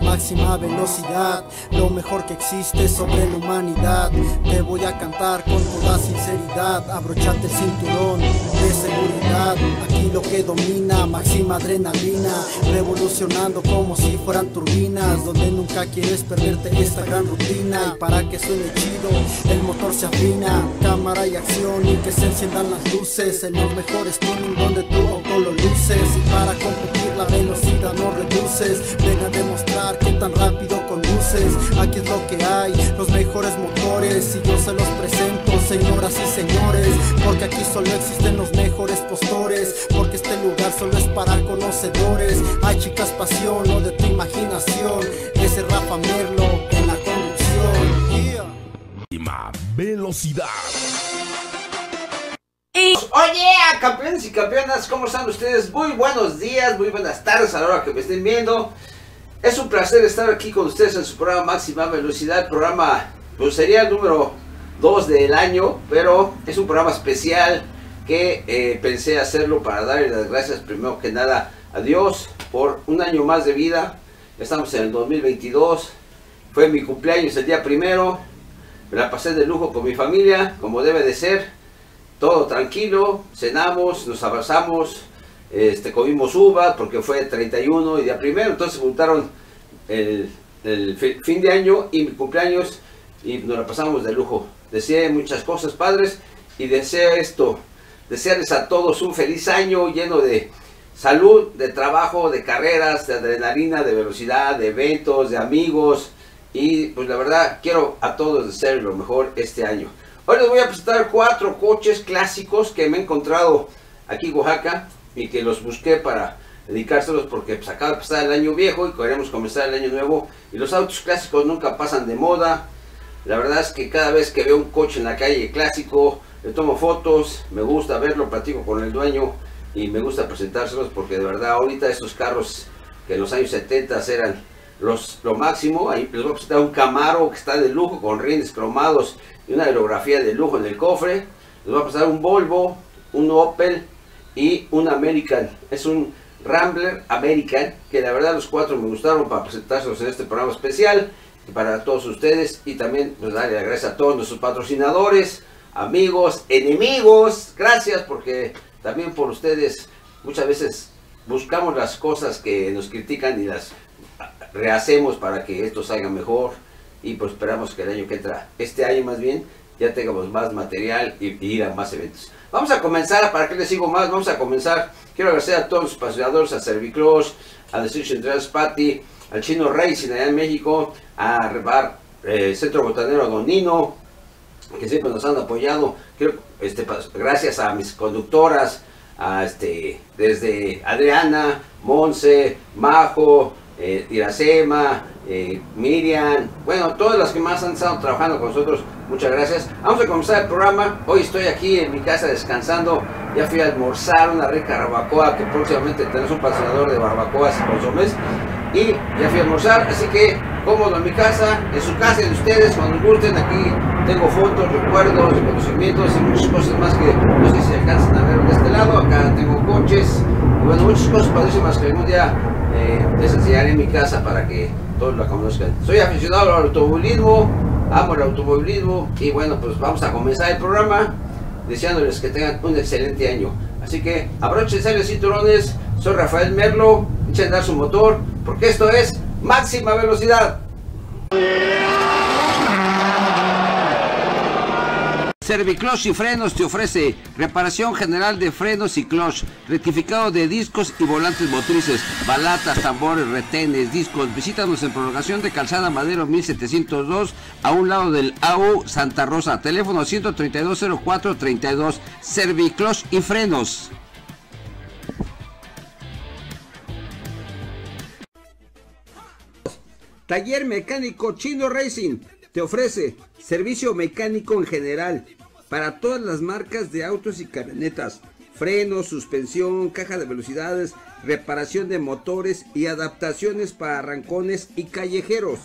máxima velocidad, lo mejor que existe sobre la humanidad. Te voy a cantar con toda sinceridad, abrochate el cinturón de seguridad. Aquí lo que domina, máxima adrenalina, revolucionando como si fueran turbinas, donde nunca quieres perderte esta gran rutina. Y para que suene chido, se afina, cámara y acción y que se enciendan las luces en los mejores tuning donde tu auto lo luces. Y para competir la velocidad no reduces, ven a demostrar que tan rápido conduces. Aquí es lo que hay, los mejores motores y yo se los presento, señoras y señores, porque aquí solo existen los mejores postores, porque este lugar solo es para conocedores. Hay chicas pasión o de tu imaginación, ese Rafa Merlo velocidad. Oye, campeones y campeonas, ¿cómo están ustedes? Muy buenos días, muy buenas tardes a la hora que me estén viendo. Es un placer estar aquí con ustedes en su programa Máxima Velocidad, programa, pues sería el número 2 del año, pero es un programa especial que eh, pensé hacerlo para darle las gracias primero que nada a Dios por un año más de vida. Estamos en el 2022, fue mi cumpleaños el día primero, me la pasé de lujo con mi familia, como debe de ser todo tranquilo, cenamos, nos abrazamos, este, comimos uvas porque fue 31 y día primero, entonces juntaron el, el fi- fin de año y mi cumpleaños y nos la pasamos de lujo. Deseé muchas cosas, padres, y deseo esto, desearles a todos un feliz año lleno de salud, de trabajo, de carreras, de adrenalina, de velocidad, de eventos, de amigos, y pues la verdad quiero a todos desear lo mejor este año. Hoy les voy a presentar cuatro coches clásicos que me he encontrado aquí en Oaxaca y que los busqué para dedicárselos porque pues, acaba de pasar el año viejo y queremos comenzar el año nuevo y los autos clásicos nunca pasan de moda. La verdad es que cada vez que veo un coche en la calle clásico, le tomo fotos, me gusta verlo, platico con el dueño y me gusta presentárselos porque de verdad ahorita estos carros que en los años 70 eran los, lo máximo, ahí les voy a presentar un Camaro que está de lujo con rines cromados y una aerografía de lujo en el cofre. Les voy a presentar un Volvo, un Opel y un American. Es un Rambler American que la verdad los cuatro me gustaron para presentárselos en este programa especial para todos ustedes y también pues darle las gracias a todos nuestros patrocinadores, amigos, enemigos, gracias porque también por ustedes muchas veces buscamos las cosas que nos critican y las rehacemos para que esto salga mejor y pues esperamos que el año que entra, este año más bien, ya tengamos más material y, ir a más eventos. Vamos a comenzar, para que les sigo más, vamos a comenzar. Quiero agradecer a todos los patrocinadores, a Servicross, a Destruction Trails Patty, al Chino Racing allá en México, a Rebar, eh, Centro Botanero Don Nino, que siempre nos han apoyado. Quiero, este, gracias a mis conductoras, a este, desde Adriana, Monse, Majo, eh, eh, Miriam, bueno, todas las que más han estado trabajando con nosotros, muchas gracias. Vamos a comenzar el programa. Hoy estoy aquí en mi casa descansando. Ya fui a almorzar una rica barbacoa, que próximamente tenemos un patrocinador de barbacoas y consomés. Y ya fui a almorzar, así que cómodo en mi casa, en su casa, de ustedes, cuando gusten, aquí tengo fotos, recuerdos, reconocimientos y muchas cosas más que no sé si alcanzan a ver de este lado. Acá tengo coches bueno, muchas cosas padrísimas que algún día eh, les enseñaré en mi casa para que todos la conozcan. Soy aficionado al automovilismo, amo el automovilismo y bueno, pues vamos a comenzar el programa deseándoles que tengan un excelente año. Así que abróchense los cinturones, soy Rafael Merlo, echen a su motor, porque esto es máxima velocidad. Serviclosh y Frenos te ofrece reparación general de frenos y clutch, rectificado de discos y volantes motrices, balatas, tambores, retenes, discos. Visítanos en prolongación de Calzada Madero 1702 a un lado del AU Santa Rosa. Teléfono 1320432. Serviclosh y Frenos. Taller Mecánico Chino Racing te ofrece servicio mecánico en general para todas las marcas de autos y camionetas, frenos, suspensión, caja de velocidades, reparación de motores y adaptaciones para arrancones y callejeros.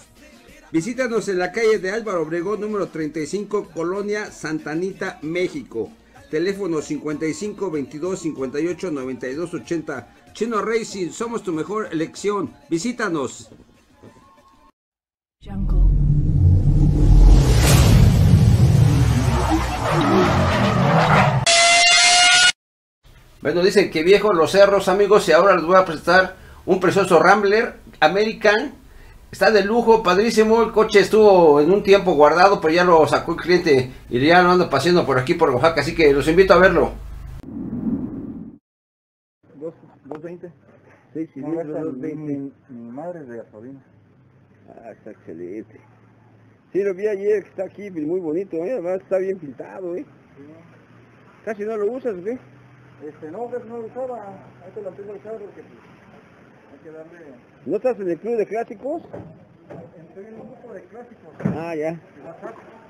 Visítanos en la calle de Álvaro Obregón número 35, Colonia Santanita, México. Teléfono 55 22 58 92 80. Chino Racing, somos tu mejor elección. Visítanos. Bueno, dicen que viejos los cerros, amigos, y ahora les voy a presentar un precioso Rambler American. Está de lujo, padrísimo. El coche estuvo en un tiempo guardado, pero ya lo sacó el cliente y ya lo ando paseando por aquí, por Oaxaca. Así que los invito a verlo. Dos, 220. Seis No, cilindros, esa, 220. mi, mi madre es de gasolina. Ah, está excelente. Sí, lo vi ayer que está aquí, muy bonito, ¿eh? Además está bien pintado, ¿eh? Casi no lo usas, ¿o qué? Este, no, que no lo usaba. Ahorita lo empiezo a usar porque pues, hay que darle... ¿No estás en el club de clásicos? Estoy en un grupo de clásicos. Ah, ya.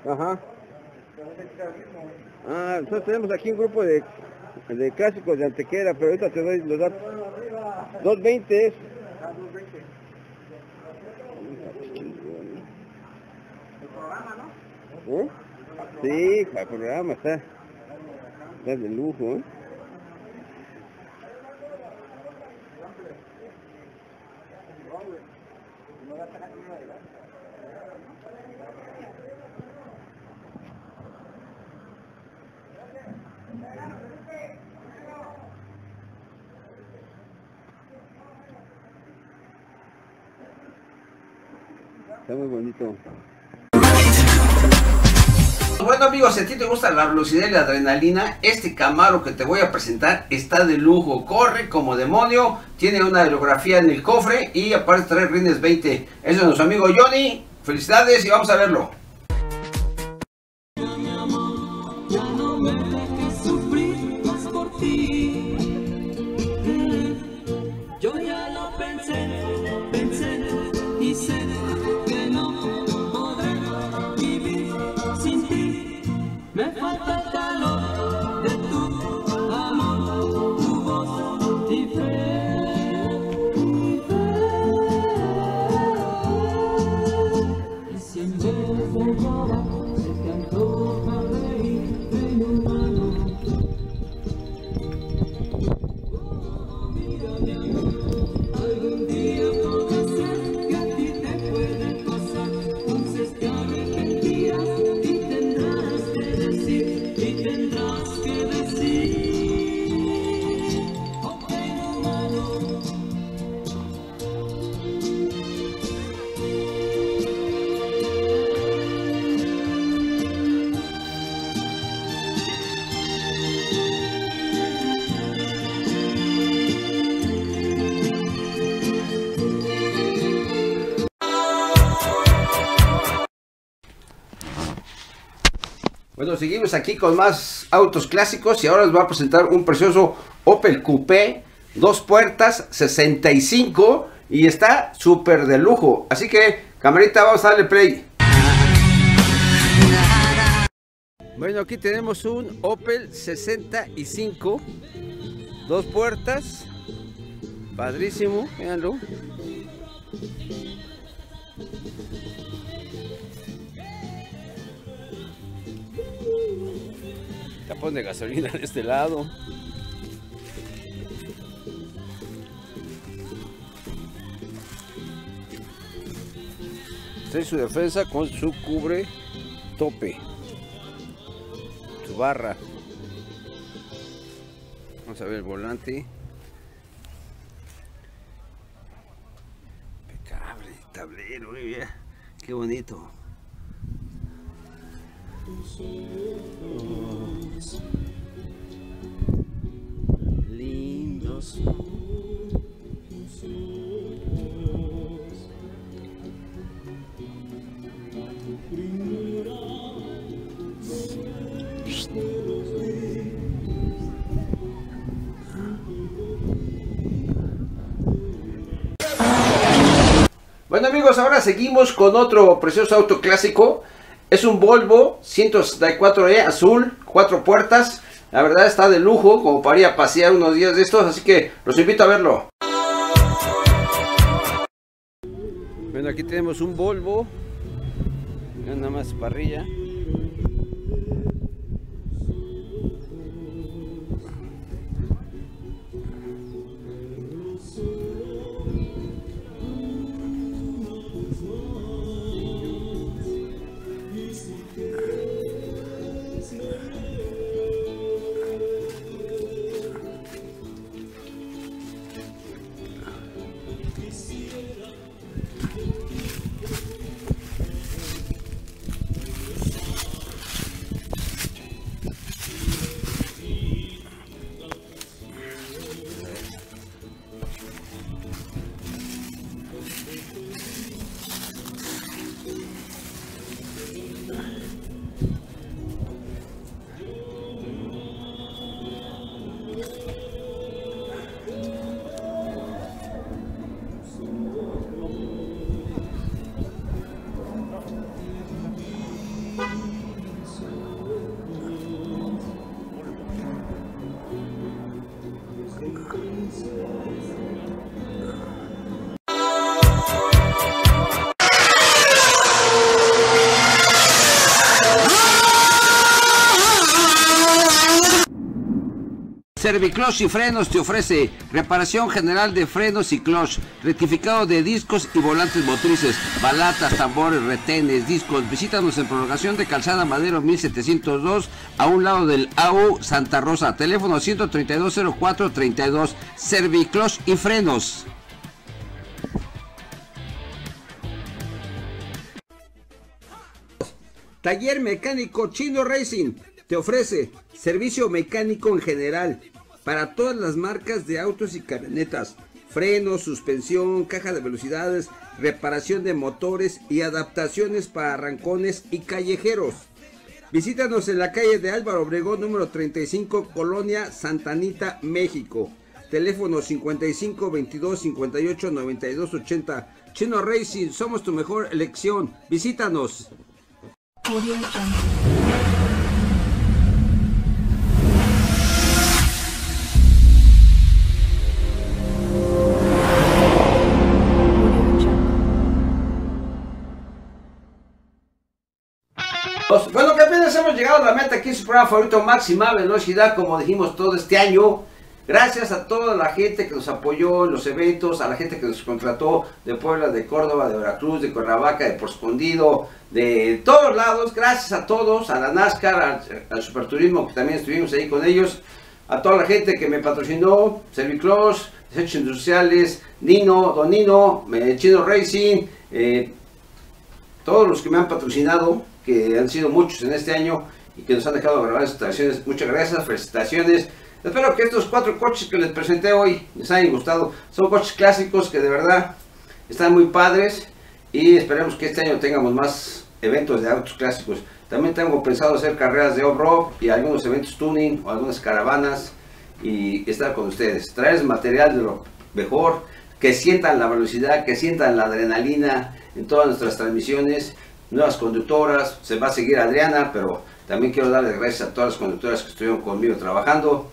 Ajá. Ah, nosotros tenemos aquí un grupo de, de clásicos de Antequera, pero ahorita te doy los datos. Bueno, arriba, 220 es. a 220. El programa, ¿no? ¿Eh? Sí, para el programa está. Está de lujo, ¿eh? Está muy bonito. Bueno amigos, si a ti te gusta la velocidad y la adrenalina, este Camaro que te voy a presentar está de lujo, corre como demonio, tiene una aerografía en el cofre y aparte trae rines 20. Eso es nuestro amigo Johnny, felicidades y vamos a verlo. Ya no me dejes sufrir más por ti. Bueno, seguimos aquí con más autos clásicos y ahora les voy a presentar un precioso Opel Coupé, dos puertas, 65 y está súper de lujo. Así que, camarita, vamos a darle play. Bueno, aquí tenemos un Opel 65, dos puertas, padrísimo, véanlo. Tapón de gasolina de este lado. Trae su defensa con su cubre tope. Su barra. Vamos a ver el volante. Impecable tablero, mira. Qué bonito. Lindos. Bueno amigos, ahora seguimos con otro precioso auto clásico. Es un Volvo 164E azul, cuatro puertas. La verdad está de lujo, como para ir a pasear unos días de estos, así que los invito a verlo. Bueno, aquí tenemos un Volvo. Nada más parrilla. Servicloch y Frenos te ofrece reparación general de frenos y clutch, rectificado de discos y volantes motrices, balatas, tambores, retenes, discos. Visítanos en prolongación de Calzada Madero 1702 a un lado del AU Santa Rosa. Teléfono 1320432. Servicloch y Frenos. Taller Mecánico Chino Racing te ofrece servicio mecánico en general para todas las marcas de autos y camionetas, frenos, suspensión, caja de velocidades, reparación de motores y adaptaciones para arrancones y callejeros. Visítanos en la calle de Álvaro Obregón número 35, Colonia Santanita, México. Teléfono 55 22 58 92 80. Chino Racing, somos tu mejor elección. Visítanos. Llegado a la meta aquí en su programa favorito máxima velocidad, como dijimos todo este año. Gracias a toda la gente que nos apoyó en los eventos, a la gente que nos contrató de Puebla, de Córdoba, de Veracruz, de Cuernavaca, de Por Escondido, de todos lados. Gracias a todos, a la NASCAR, al, al Superturismo, que también estuvimos ahí con ellos. A toda la gente que me patrocinó, Serviclos, Desechos Industriales, Nino, Don Nino, eh, Chino Racing, eh, todos los que me han patrocinado, que han sido muchos en este año y que nos han dejado grabar sus instalaciones. Muchas gracias, felicitaciones. Espero que estos cuatro coches que les presenté hoy les hayan gustado. Son coches clásicos que de verdad están muy padres y esperemos que este año tengamos más eventos de autos clásicos. También tengo pensado hacer carreras de off-road y algunos eventos tuning o algunas caravanas y estar con ustedes. Traerles material de lo mejor, que sientan la velocidad, que sientan la adrenalina en todas nuestras transmisiones. Nuevas conductoras, se va a seguir Adriana, pero también quiero darles gracias a todas las conductoras que estuvieron conmigo trabajando.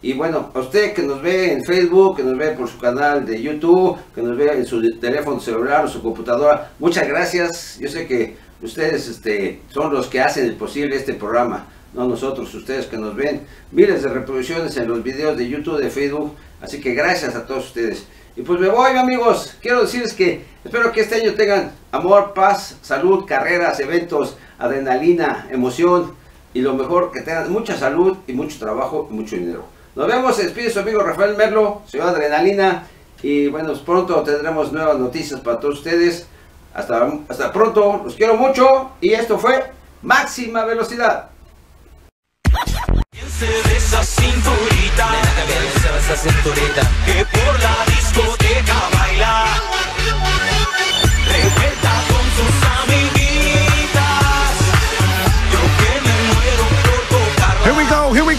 Y bueno, a usted que nos ve en Facebook, que nos ve por su canal de YouTube, que nos ve en su teléfono celular o su computadora, muchas gracias. Yo sé que ustedes este, son los que hacen posible este programa, no nosotros, ustedes que nos ven. Miles de reproducciones en los videos de YouTube, de Facebook, así que gracias a todos ustedes. Y pues me voy amigos, quiero decirles que espero que este año tengan amor, paz, salud, carreras, eventos, adrenalina, emoción y lo mejor que tengan. Mucha salud y mucho trabajo y mucho dinero. Nos vemos, se despide su amigo Rafael Merlo, señor Adrenalina. Y bueno, pronto tendremos nuevas noticias para todos ustedes. Hasta, hasta pronto, los quiero mucho. Y esto fue Máxima Velocidad. esa cinturita que por la discoteca baila. Revuelta con sus amiguitas. Yo que me muero por tocarla. Here we go, here we go.